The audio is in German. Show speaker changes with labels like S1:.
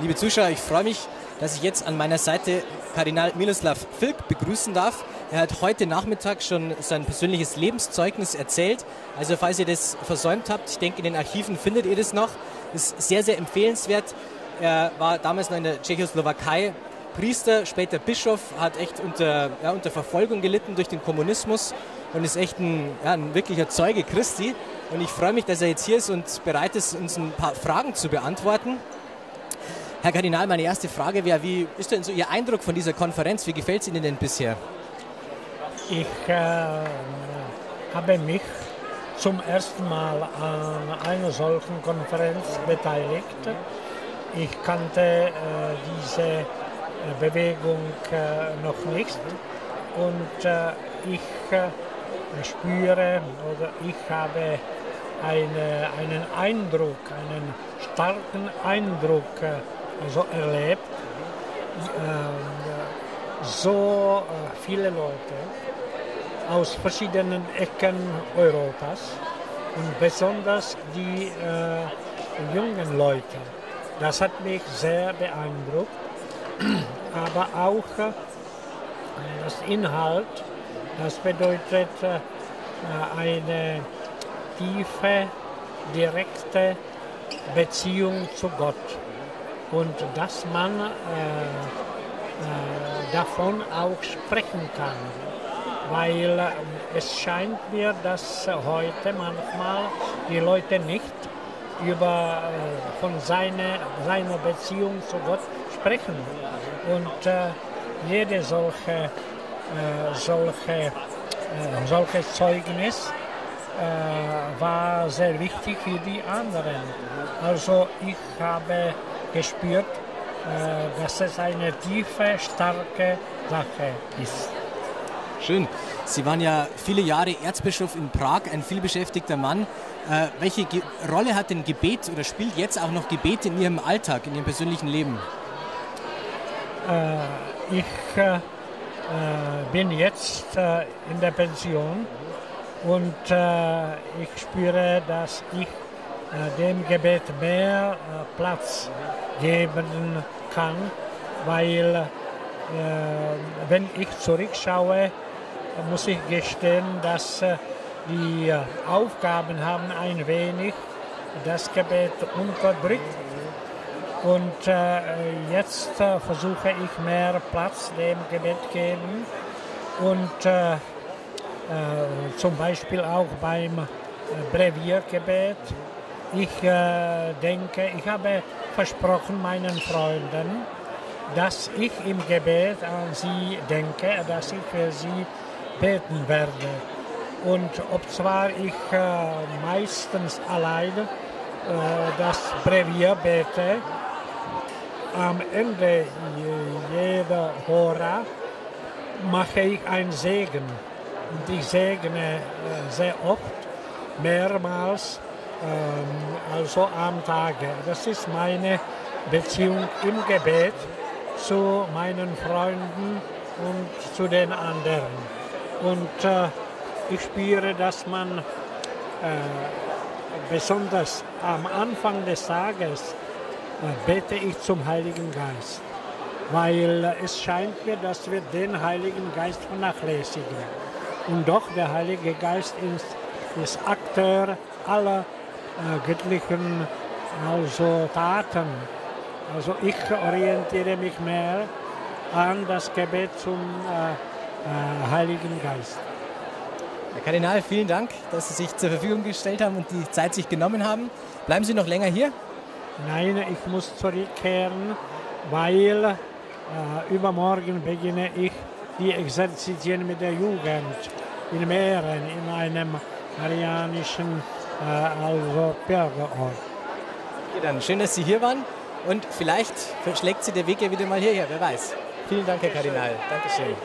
S1: Liebe Zuschauer, ich freue mich, dass ich jetzt an meiner Seite Kardinal Miloslav Filk begrüßen darf. Er hat heute Nachmittag schon sein persönliches Lebenszeugnis erzählt. Also falls ihr das versäumt habt, ich denke, in den Archiven findet ihr das noch. Ist sehr, sehr empfehlenswert. Er war damals noch in der Tschechoslowakei Priester, später Bischof, hat echt unter, ja, unter Verfolgung gelitten durch den Kommunismus und ist echt ein, ja, ein wirklicher Zeuge Christi. Und ich freue mich, dass er jetzt hier ist und bereit ist, uns ein paar Fragen zu beantworten. Herr Kardinal, meine erste Frage wäre, wie ist denn so Ihr Eindruck von dieser Konferenz? Wie gefällt es Ihnen denn bisher?
S2: Ich äh, habe mich zum ersten Mal an einer solchen Konferenz beteiligt. Ich kannte äh, diese äh, Bewegung äh, noch nicht und äh, ich äh, spüre oder ich habe eine, einen Eindruck, einen starken Eindruck also erlebt. Ähm, so viele Leute aus verschiedenen Ecken Europas und besonders die äh, jungen Leute. Das hat mich sehr beeindruckt, aber auch äh, das Inhalt, das bedeutet äh, eine tiefe, direkte Beziehung zu Gott und dass man äh, äh, davon auch sprechen kann weil ähm, es scheint mir, dass heute manchmal die Leute nicht über äh, von seiner, seiner Beziehung zu Gott sprechen. Und äh, jede solche, äh, solche, äh, solches Zeugnis äh, war sehr wichtig für die anderen. Also ich habe gespürt, äh, dass es eine tiefe, starke Sache ist.
S1: Schön. Sie waren ja viele Jahre Erzbischof in Prag, ein vielbeschäftigter Mann. Äh, welche Ge Rolle hat denn Gebet oder spielt jetzt auch noch Gebet in Ihrem Alltag, in Ihrem persönlichen Leben?
S2: Äh, ich äh, bin jetzt äh, in der Pension und ich spüre, dass ich dem Gebet mehr Platz geben kann, weil wenn ich zurückschaue, muss ich gestehen, dass äh, die äh, Aufgaben haben ein wenig das Gebet unterdrückt. Und äh, jetzt äh, versuche ich mehr Platz dem Gebet geben und äh, äh, zum Beispiel auch beim Breviergebet. Ich denke, ich habe versprochen meinen Freunden, dass ich im Gebet an sie denke, dass ich für sie beten werde. Und ob zwar ich äh, meistens alleine äh, das Brevier bete, am Ende jeder Hora mache ich einen Segen. Und ich segne äh, sehr oft, mehrmals, also am Tage. Das ist meine Beziehung im Gebet zu meinen Freunden und zu den anderen. Und äh, ich spüre, dass man äh, besonders am Anfang des Tages äh, bete ich zum Heiligen Geist. Weil es scheint mir, dass wir den Heiligen Geist vernachlässigen. Und doch der Heilige Geist ist, ist Akteur aller göttlichen also Taten. Also ich orientiere mich mehr an das Gebet zum äh, äh, Heiligen Geist.
S1: Herr Kardinal, vielen Dank, dass Sie sich zur Verfügung gestellt haben und die Zeit sich genommen haben. Bleiben Sie noch länger hier?
S2: Nein, ich muss zurückkehren, weil äh, übermorgen beginne ich die Exerzitien mit der Jugend in Mähren, in einem marianischen äh, also Pilgerort.
S1: Okay, dann schön, dass Sie hier waren und vielleicht verschlägt Sie der Weg ja wieder mal hierher, wer weiß. Vielen Dank, Herr Kardinal. Dankeschön.